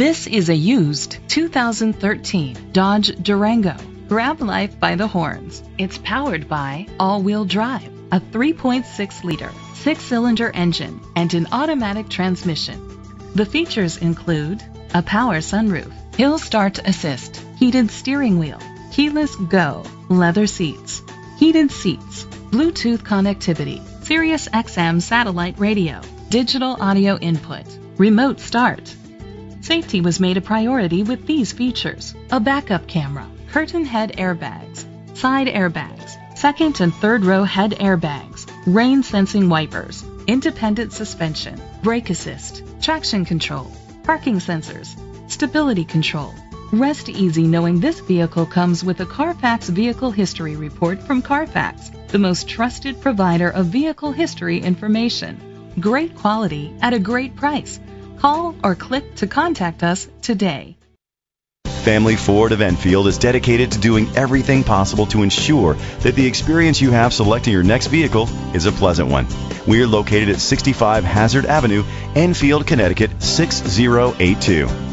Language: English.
This is a used 2013 Dodge Durango. Grab life by the horns. It's powered by all-wheel drive, a 3.6 liter six-cylinder engine, and an automatic transmission. The features include a power sunroof, hill start assist, heated steering wheel, keyless go, leather seats, heated seats, Bluetooth connectivity, Sirius XM satellite radio, digital audio input, remote start. Safety was made a priority with these features. A backup camera, curtain head airbags, side airbags, second and third row head airbags, rain sensing wipers, independent suspension, brake assist, traction control, parking sensors, stability control. Rest easy knowing this vehicle comes with a Carfax Vehicle History Report from Carfax, the most trusted provider of vehicle history information. Great quality at a great price. Call or click to contact us today. Family Ford of Enfield is dedicated to doing everything possible to ensure that the experience you have selecting your next vehicle is a pleasant one. We are located at 65 Hazard Avenue, Enfield, Connecticut 6082.